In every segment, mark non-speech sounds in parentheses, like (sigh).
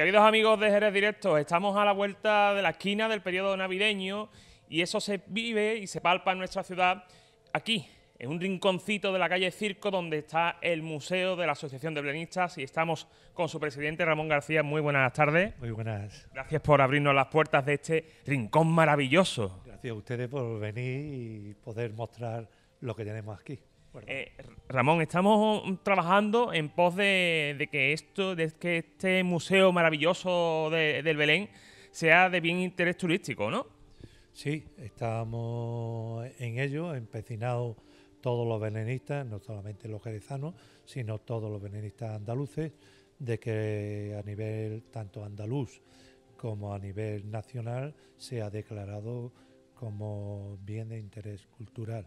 Queridos amigos de Jerez Directo, estamos a la vuelta de la esquina del periodo navideño y eso se vive y se palpa en nuestra ciudad aquí, en un rinconcito de la calle Circo donde está el Museo de la Asociación de Belenistas y estamos con su presidente Ramón García. Muy buenas tardes. Muy buenas. Gracias por abrirnos las puertas de este rincón maravilloso. Gracias a ustedes por venir y poder mostrar lo que tenemos aquí. Eh, Ramón, estamos trabajando en pos de, que esto, de que este museo maravilloso del Belén sea de bien interés turístico, ¿no? Sí, estamos en ello, empecinados todos los belenistas, no solamente los jerezanos, sino todos los belenistas andaluces, de que a nivel tanto andaluz como a nivel nacional sea declarado como bien de interés cultural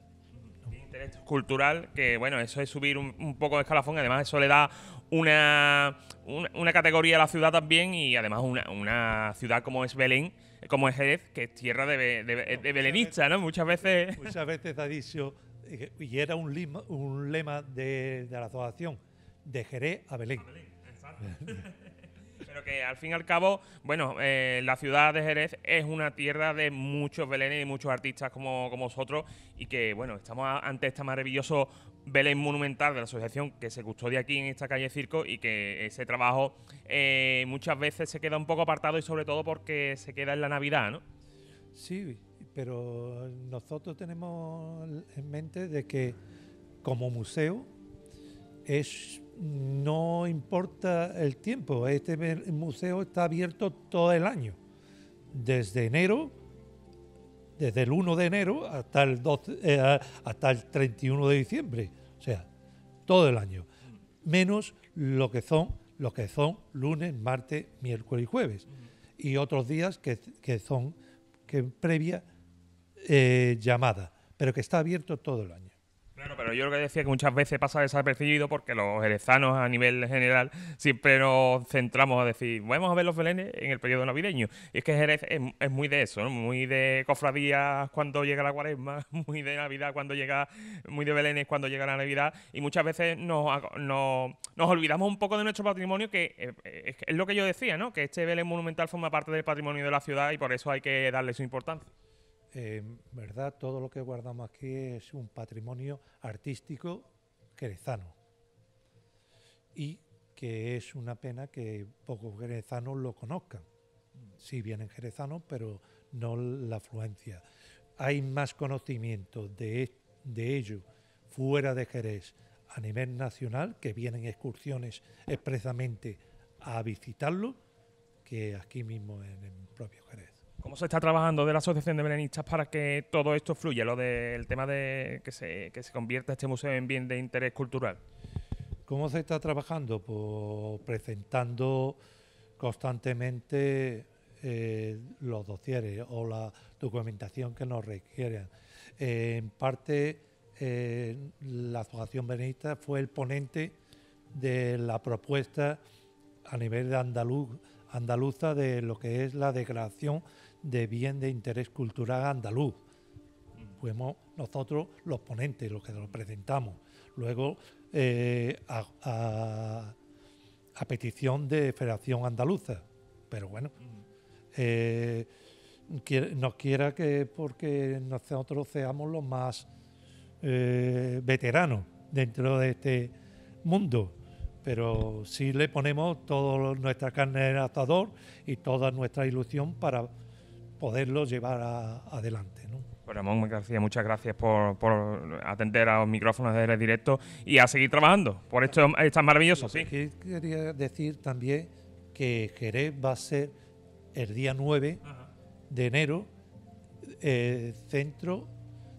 interés cultural, que bueno, eso es subir un, poco de escalafón, además eso le da una, una, categoría a la ciudad también y además una, una, ciudad como es Belén, como es Jerez, que es tierra de, de, belenista, ¿no? Muchas veces... Muchas veces ha dicho, y era un, lema, un lema de, la asociación, de Jerez a Belén. A Belén (laughs) Que al fin y al cabo, bueno, eh, la ciudad de Jerez es una tierra de muchos belenes y muchos artistas como, como vosotros y que, bueno, estamos ante este maravilloso Belén monumental de la asociación que se custodia aquí en esta calle Circo y que ese trabajo eh, muchas veces se queda un poco apartado y sobre todo porque se queda en la Navidad, ¿no? Sí, pero nosotros tenemos en mente de que como museo es no importa el tiempo, este museo está abierto todo el año, desde enero, desde el 1 de enero hasta el, eh, hasta el 31 de diciembre, o sea, todo el año, menos lo que son, que son lunes, martes, miércoles y jueves, y otros días que, son que previa eh, llamada, pero que está abierto todo el año. Claro, pero yo lo que decía que muchas veces pasa desapercibido porque los jerezanos a nivel general siempre nos centramos a decir, vamos a ver los belenes en el periodo navideño. Y es que Jerez es, muy de eso, muy de cofradías cuando llega la cuaresma, (laughs) muy de Navidad cuando llega, muy de belenes cuando llega la Navidad. Y muchas veces nos, nos, olvidamos un poco de nuestro patrimonio, que eh, es, lo que yo decía, ¿no? que este Belén monumental forma parte del patrimonio de la ciudad y por eso hay que darle su importancia. En verdad, todo lo que guardamos aquí es un patrimonio artístico jerezano. Y que es una pena que pocos jerezanos lo conozcan. Sí vienen jerezanos, pero no la afluencia. Hay más conocimiento de, de ello fuera de Jerez a nivel nacional, que vienen excursiones expresamente a visitarlo, que aquí mismo en el propio Jerez. ¿Cómo se está trabajando de la Asociación de Belenistas para que todo esto fluya, lo del tema de que se, que se convierta este museo en bien de interés cultural? ¿Cómo se está trabajando? Pues presentando constantemente eh, los dosieres o la documentación que nos requieran. en parte, eh, la Asociación Belenista fue el ponente de la propuesta a nivel de andaluz, andaluza de lo que es la declaración de bien de interés cultural andaluz. Fuimos nosotros los ponentes, los que lo presentamos. Luego, eh, a, petición de Federación Andaluza. Pero bueno, eh, nos quiera que porque nosotros seamos los más eh, veteranos dentro de este mundo pero sí le ponemos toda nuestra carne en el atador y toda nuestra ilusión para poderlo llevar adelante. ¿no? Pues Ramón García, muchas gracias por, atender a los micrófonos de directo y a seguir trabajando por esto tan maravilloso. Sí. Quería decir también que Jerez va a ser el día 9 de enero eh, centro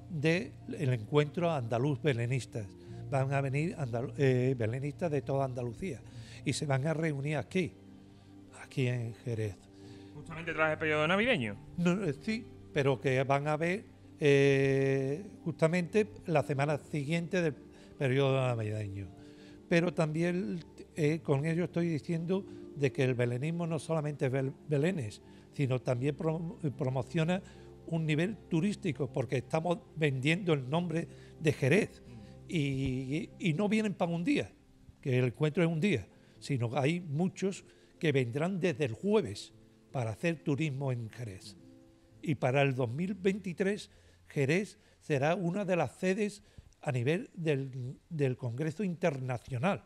del encuentro andaluz belenistas. Van a venir eh, belenistas de toda Andalucía y se van a reunir aquí, aquí en Jerez. Justamente tras el periodo navideño. Eh, sí, pero que van a ver eh, justamente la semana siguiente del periodo navideño. Pero también eh, con ello estoy diciendo de que el belenismo no solamente es belenes, sino también promociona un nivel turístico, porque estamos vendiendo el nombre de Jerez y, y no vienen para un día, que el encuentro es un día, sino hay muchos que vendrán desde el jueves para hacer turismo en Jerez. Y para el 2023, Jerez será una de las sedes a nivel del, Congreso Internacional.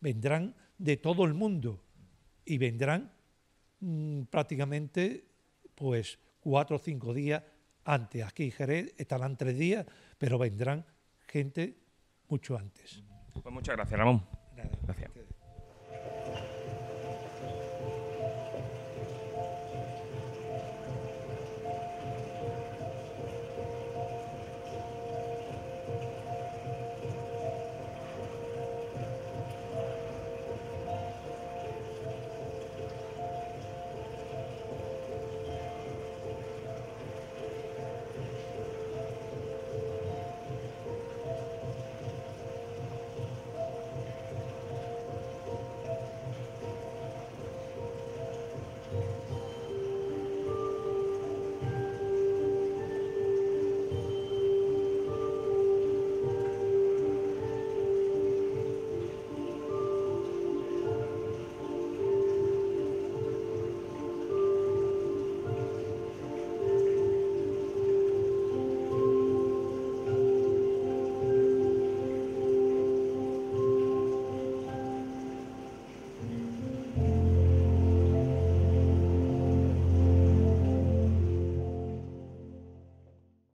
Vendrán de todo el mundo y vendrán mm, prácticamente pues cuatro o cinco días antes. Aquí Jerez estarán tres días, pero vendrán gente mucho antes. Pues muchas gracias, Ramón. Gracias.